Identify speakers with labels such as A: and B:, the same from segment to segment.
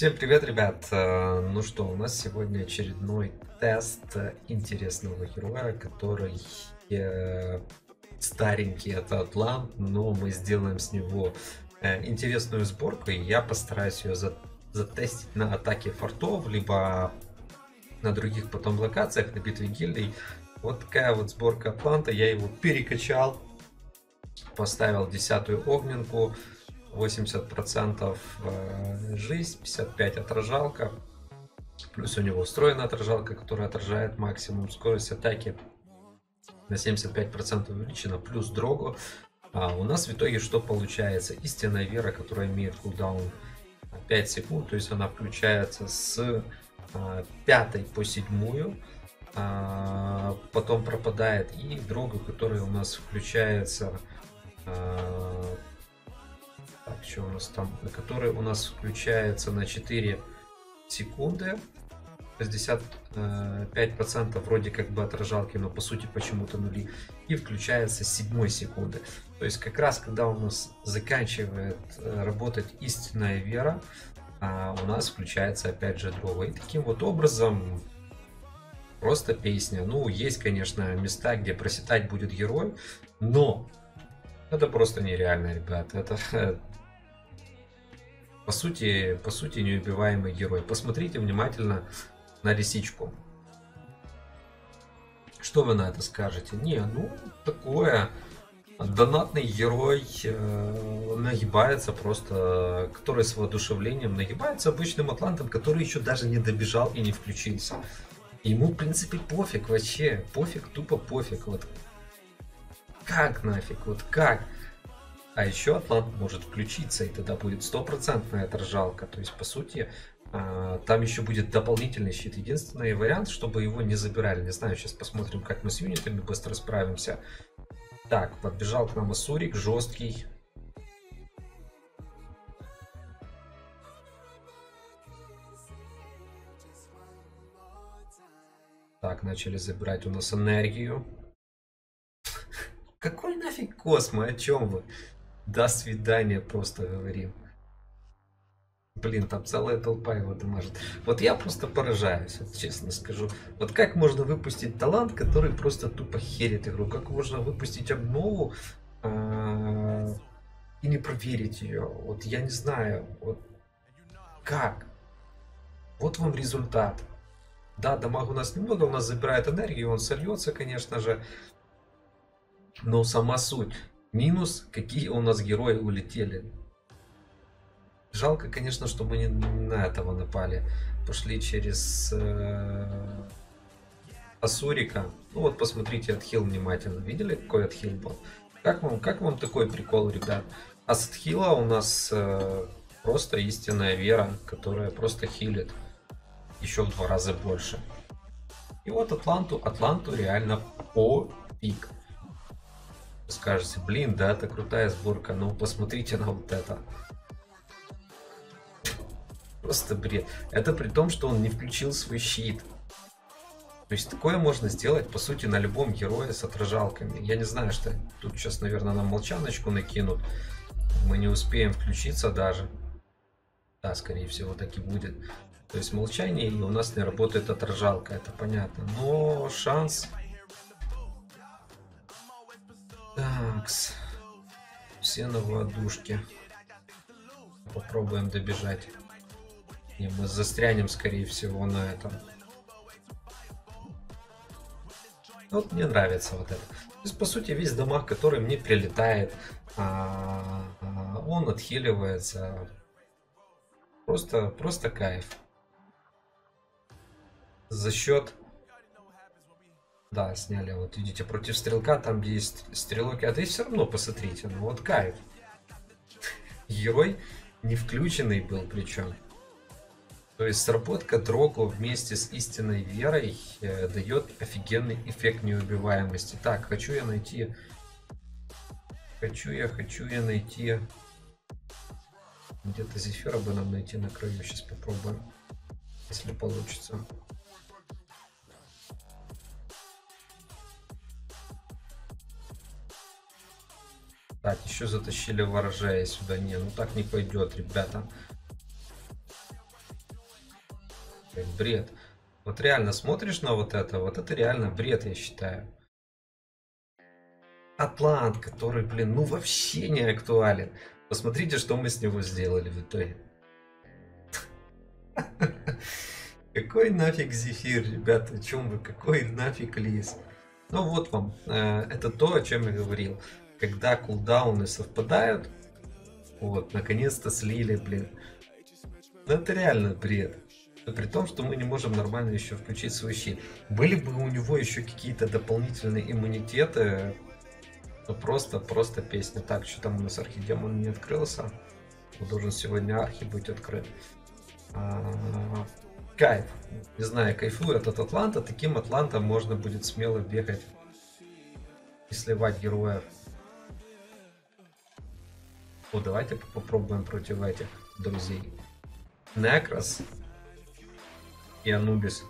A: Всем привет, ребят! Э, Ну что, у нас сегодня очередной тест интересного героя, который э, старенький, это Атлант, но мы сделаем с него э, интересную сборку, и я постараюсь ее за- затестить на атаке фортов, либо на других потом локациях, на битве гильдий. Вот такая вот сборка Атланта, я его перекачал, поставил десятую огненку, 80% э, жизнь, 55 отражалка. Плюс у него встроенная отражалка, которая отражает максимум скорость атаки на 75% увеличена, плюс дрогу. А у нас в итоге что получается? Истинная вера, которая имеет кулдаун 5 секунд, то есть она включается с а, пятой по седьмую, а, потом пропадает, и дрога, которая у нас включается а, так, что у нас там, который у нас включается на 4 секунды, 65% вроде как бы отражалки, но по сути почему-то нули, и включается с 7 секунды. То есть как раз когда у нас заканчивает э, работать истинная вера, а, у нас включается опять же дрова. И таким вот образом просто песня. Ну, есть, конечно, места, где проседать будет герой, но это просто нереально, ребят. Это по сути, по сути неубиваемый герой. Посмотрите внимательно на лисичку. Что вы на это скажете? Не, ну такое. Донатный герой э, нагибается просто, который с воодушевлением нагибается обычным атлантом, который еще даже не добежал и не включился. Ему, в принципе, пофиг вообще. Пофиг, тупо пофиг. Вот как нафиг, вот как? А еще Атлант может включиться, и тогда будет стопроцентная отражалка. То есть, по сути, а, там еще будет дополнительный щит. Единственный вариант, чтобы его не забирали. Не знаю, сейчас посмотрим, как мы с юнитами быстро справимся. Так, подбежал к нам Асурик, жесткий. Так, начали забирать у нас энергию. Какой нафиг Космо? О чем вы? До свидания, просто говорим. Блин, там целая толпа его дамажит. Вот я просто поражаюсь, вот честно скажу. Вот как можно выпустить талант, который просто тупо херит игру? Как можно выпустить обнову а, и не проверить ее? Вот я не знаю. Вот как? Вот вам результат. Да, дамаг у нас немного, у нас забирает энергию, он сольется, конечно же. Но сама суть. Минус, какие у нас герои улетели. Жалко, конечно, что мы не на этого напали. Пошли через э, Асурика. Ну вот посмотрите отхил внимательно. Видели, какой отхил был? Как вам, как вам такой прикол, ребят? А с отхила у нас э, просто истинная вера, которая просто хилит еще в два раза больше. И вот Атланту, Атланту реально по пик скажете, блин, да, это крутая сборка, но посмотрите на вот это. Просто бред. Это при том, что он не включил свой щит. То есть такое можно сделать, по сути, на любом герое с отражалками. Я не знаю, что тут сейчас, наверное, нам молчаночку накинут. Мы не успеем включиться даже. Да, скорее всего, так и будет. То есть молчание, и у нас не работает отражалка, это понятно. Но шанс Такс. Все на воздушке. Попробуем добежать. И мы застрянем, скорее всего, на этом. Вот мне нравится вот это. То есть, по сути, весь дамаг, который мне прилетает, а, а, он отхиливается. Просто, просто кайф. За счет да, сняли. Вот видите, против стрелка, там где есть стрелок, а ты все равно посмотрите, ну вот кайф. Герой не включенный был причем. То есть сработка Дрогу вместе с истинной верой э, дает офигенный эффект неубиваемости. Так, хочу я найти... Хочу я, хочу я найти... Где-то Зефира бы нам найти на краю. Сейчас попробуем. Если получится. Так, еще затащили ворожая сюда. Не, ну так не пойдет, ребята. Бред. Вот реально смотришь на вот это, вот это реально бред, я считаю. Атлант, который, блин, ну вообще не актуален. Посмотрите, что мы с него сделали в итоге. Какой нафиг зефир, ребята, чем вы? Какой нафиг лис? Ну вот вам, э, это то, о чем я говорил. Когда кулдауны совпадают, вот, наконец-то слили, блин. Ну это реально бред. При том, что мы не можем нормально еще включить свой щит. Были бы у него еще какие-то дополнительные иммунитеты, то просто, просто песня. Так, что там у нас архидемон не открылся? Должен сегодня архи быть открыт. А, кайф. Не знаю, кайфует от Атланта. Таким Атлантом можно будет смело бегать и сливать героев. О, давайте попробуем против этих друзей. Некрос и Анубис.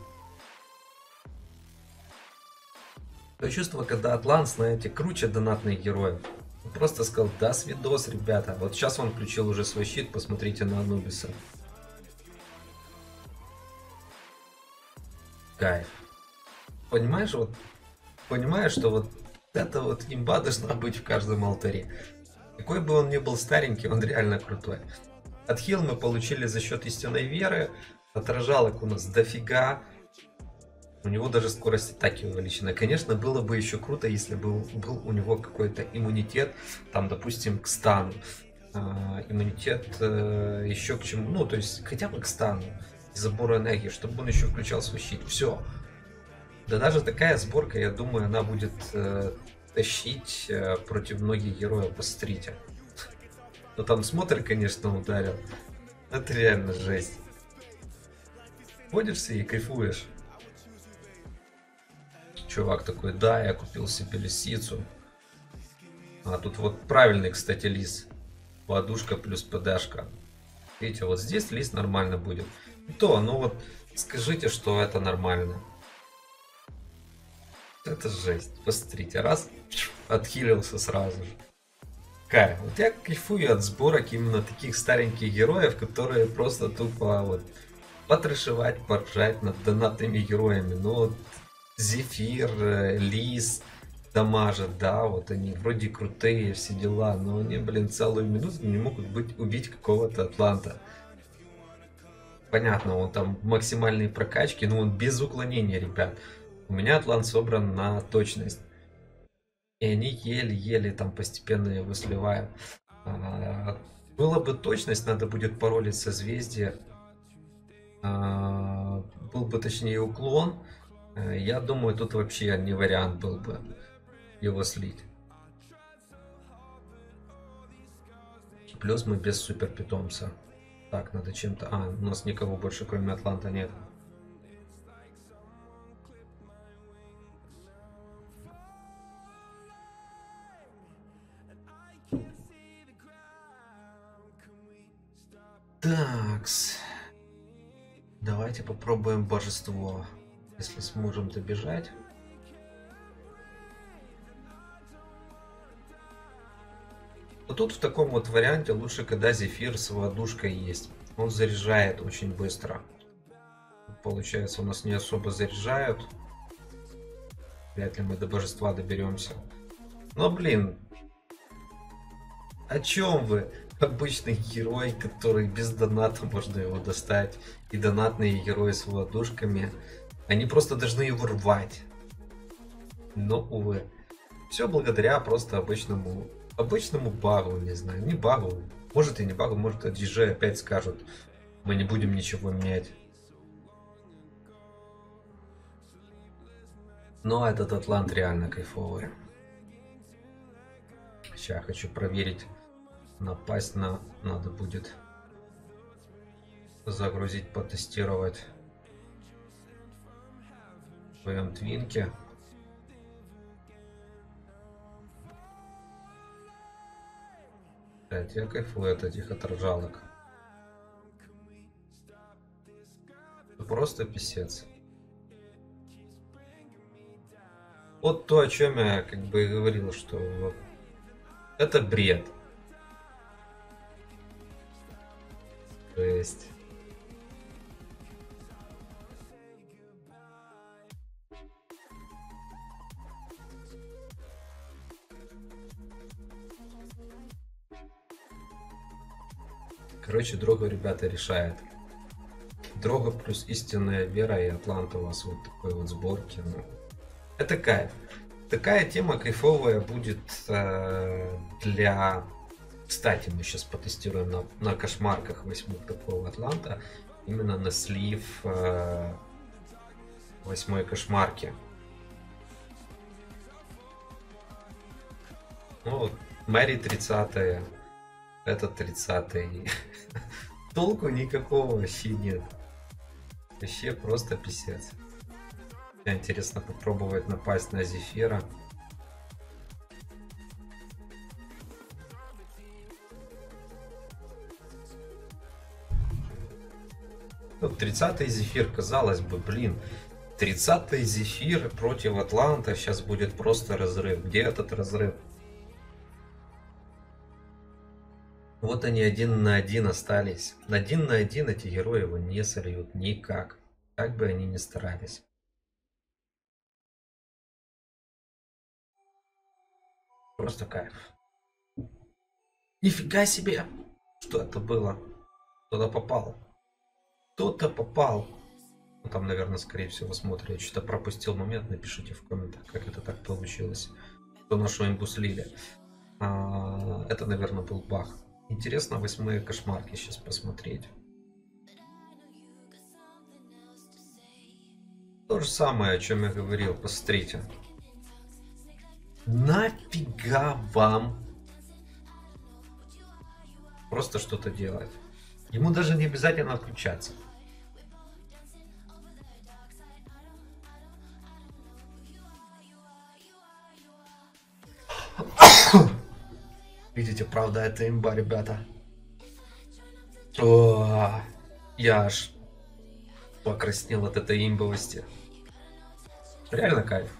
A: То чувство, когда Атлант, знаете, круче донатных героев. Он просто сказал, да, свидос, ребята. Вот сейчас он включил уже свой щит, посмотрите на Анубиса. кайф. Понимаешь, вот, понимаешь, что вот эта вот имба должна быть в каждом алтаре. Какой бы он ни был старенький, он реально крутой. Отхил мы получили за счет истинной веры. Отражалок у нас дофига. У него даже скорость атаки увеличена. Конечно, было бы еще круто, если бы был у него какой-то иммунитет, там, допустим, к стану. Э, иммунитет э, еще к чему, ну, то есть хотя бы к стану забора энергии, чтобы он еще включал свой щит. Все. Да даже такая сборка, я думаю, она будет э, тащить э, против многих героев по стрите. Но там смотр, конечно, ударил. Это реально жесть. Ходишься и кайфуешь. Чувак такой, да, я купил себе лисицу. А тут вот правильный, кстати, лис. Подушка плюс ПДшка. Видите, вот здесь лист нормально будет. То, ну вот скажите, что это нормально. Это жесть. Посмотрите, раз, отхилился сразу же. Кайф. Вот я кайфую от сборок именно таких стареньких героев, которые просто тупо вот потрошевать, поржать над донатными героями. Ну вот Зефир, э, Лис дамажат, да, вот они вроде крутые, все дела, но они, блин, целую минуту не могут быть, убить какого-то Атланта понятно, он там максимальные прокачки, но он без уклонения, ребят. У меня атлант собран на точность. И они еле-еле там постепенно его сливают. А, было бы точность, надо будет паролить созвездие. А, был бы точнее уклон. А, я думаю, тут вообще не вариант был бы его слить. Плюс мы без супер питомца. Так, надо чем-то... А, у нас никого больше, кроме Атланта, нет. Такс. Давайте попробуем божество. Если сможем добежать. Но тут в таком вот варианте лучше, когда зефир с водушкой есть. Он заряжает очень быстро. Получается, у нас не особо заряжают. Вряд ли мы до божества доберемся. Но, блин, о чем вы? Обычный герой, который без доната можно его достать. И донатные герои с водушками. Они просто должны его рвать. Но, увы. Все благодаря просто обычному обычному багу, не знаю, не багу. Может и не багу, может от DJ опять скажут, мы не будем ничего менять. Но этот Атлант реально кайфовый. Сейчас хочу проверить. Напасть на... Надо будет загрузить, потестировать в своем твинке. Блять, я кайфую от этих отражалок. Просто писец. Вот то, о чем я как бы говорил, что это бред. Жесть. Короче, Дрога, ребята, решает. Дрога плюс истинная вера и Атланта у вас вот такой вот сборки. Ну, это кайф. Такая тема кайфовая будет э, для кстати, мы сейчас потестируем на, на кошмарках восьмых такого Атланта. Именно на слив э, восьмой кошмарки. Ну, Мэри 30 это 30 Толку никакого вообще нет. Вообще просто писец. Интересно попробовать напасть на Зефира. Вот 30 Зефир, казалось бы, блин, 30 Зефир против Атланта сейчас будет просто разрыв. Где этот разрыв? Вот они один на один остались. Один на один эти герои его не сольют никак. Как бы они ни старались. Просто кайф. Нифига себе! Что это было? Кто-то попал. Кто-то попал. Ну, там, наверное, скорее всего, смотрят. Я что-то пропустил момент. Напишите в комментах, как это так получилось. Кто нашу имбу слили. А, это, наверное, был бах. Интересно восьмые кошмарки сейчас посмотреть. То же самое, о чем я говорил, посмотрите. Нафига вам просто что-то делать? Ему даже не обязательно включаться. Видите, правда, это имба, ребята. О, я аж покраснел от этой имбовости. Реально кайф.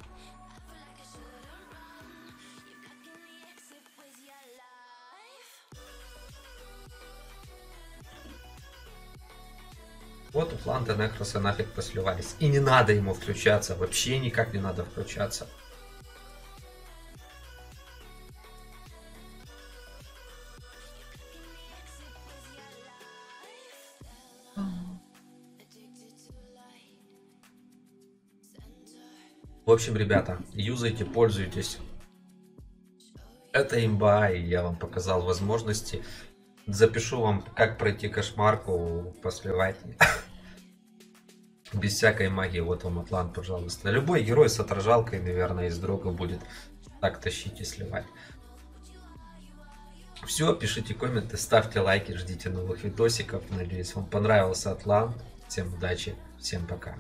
A: Вот у Фланта Некроса нафиг посливались. И не надо ему включаться, вообще никак не надо включаться. В общем, ребята, юзайте, пользуйтесь. Это имба, и я вам показал возможности. Запишу вам, как пройти кошмарку, посливать. Без всякой магии. Вот вам Атлант, пожалуйста. Любой герой с отражалкой, наверное, из друга будет так тащить и сливать. Все, пишите комменты, ставьте лайки, ждите новых видосиков. Надеюсь, вам понравился Атлант. Всем удачи, всем пока.